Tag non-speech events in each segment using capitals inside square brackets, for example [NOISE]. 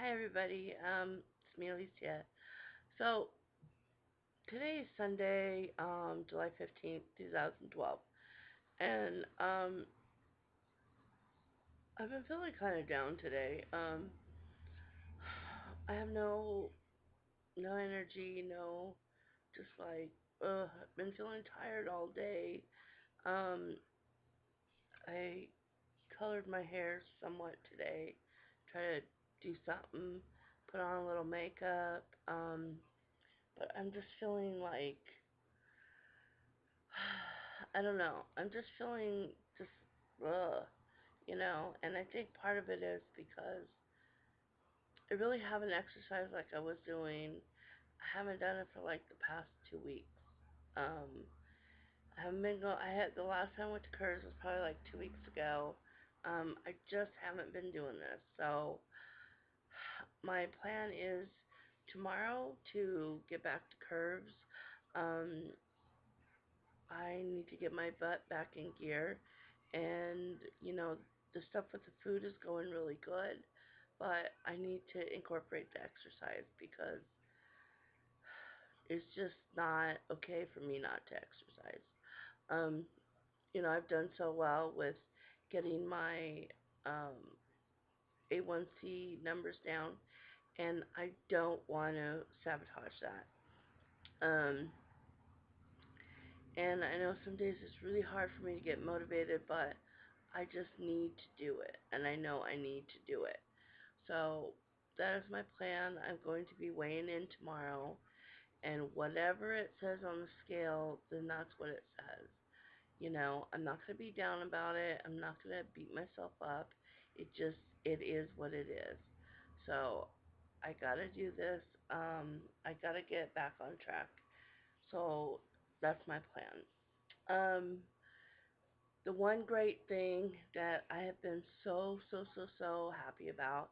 Hi everybody, um, it's me Alicia. So, today is Sunday, um, July 15th, 2012. And, um, I've been feeling kind of down today. Um, I have no, no energy, no, just like, ugh, I've been feeling tired all day. Um, I colored my hair somewhat today, try to do something, put on a little makeup, um, but I'm just feeling like [SIGHS] I don't know. I'm just feeling just ugh, you know, and I think part of it is because I really haven't exercised like I was doing. I haven't done it for like the past two weeks. Um, I haven't been go. I had the last time I went to Curves was probably like two weeks ago. Um, I just haven't been doing this, so my plan is tomorrow to get back to curves. Um, I need to get my butt back in gear, and you know the stuff with the food is going really good, but I need to incorporate the exercise because it's just not okay for me not to exercise. Um, you know I've done so well with getting my um, A1C numbers down and I don't want to sabotage that. Um, and I know some days it's really hard for me to get motivated, but I just need to do it, and I know I need to do it. So that is my plan. I'm going to be weighing in tomorrow, and whatever it says on the scale, then that's what it says. You know, I'm not going to be down about it. I'm not going to beat myself up. It just, it is what it is. So I gotta do this. Um, I gotta get back on track. So that's my plan. Um, the one great thing that I have been so, so, so, so happy about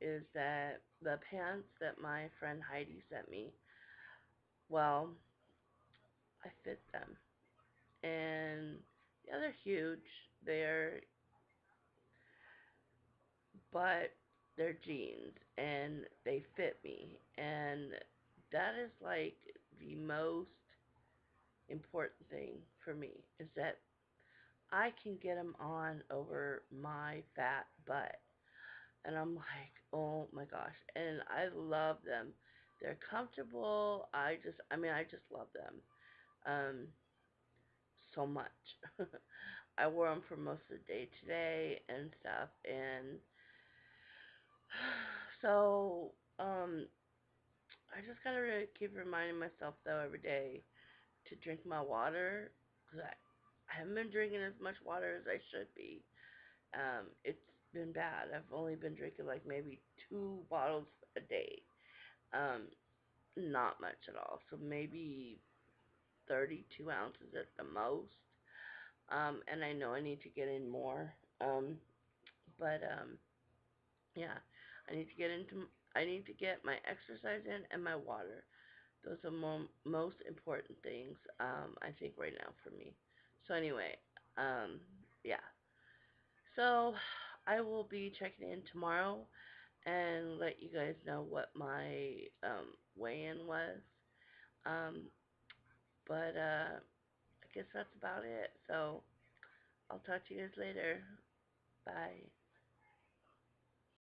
is that the pants that my friend Heidi sent me, well, I fit them. And yeah, they're huge. They're, but they're jeans and they fit me. And that is like the most important thing for me is that I can get them on over my fat butt. And I'm like, oh my gosh. And I love them. They're comfortable. I just, I mean, I just love them. Um, so much. [LAUGHS] I wore them for most of the day today and stuff. And so, um, I just gotta really keep reminding myself though every day to drink my water because I, I haven't been drinking as much water as I should be. Um, it's been bad. I've only been drinking like maybe two bottles a day. Um, not much at all. So maybe 32 ounces at the most. Um, and I know I need to get in more. Um, but um, yeah, I need to get into. I need to get my exercise in and my water. Those are mo most important things, um, I think, right now for me. So anyway, um, yeah. So I will be checking in tomorrow and let you guys know what my um, weigh-in was. Um, but uh, I guess that's about it. So I'll talk to you guys later. Bye.